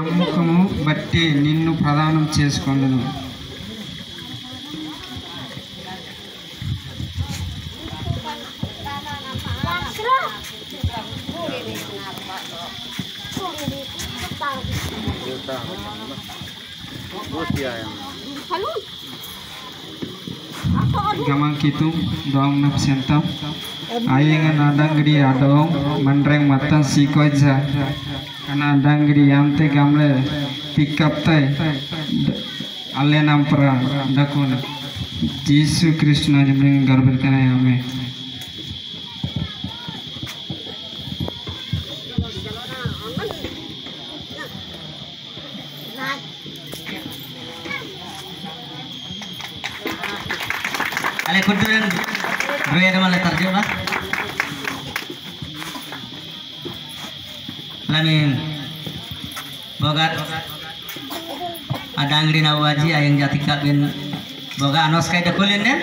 నమ్మకము బట్టి నిన్ను ప్రదానం చేసుకొందును gamang kitung doang napsenta ayeng nadang gedi adong mandreng mata sikoja kana dangri amte gamle pick up tai alle nam pra dakun jesu krishna jimring garbel kana yame Ale kudu ren ren mana tarjuma Lamin bogat ada angri nawaji ayang jati kabin. Boga anos kay dakulin den